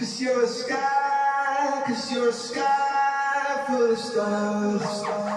Cause you're a sky, cause you're a sky full of stars.